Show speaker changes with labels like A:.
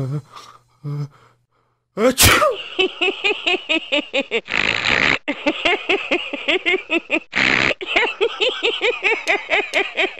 A: uh, uh,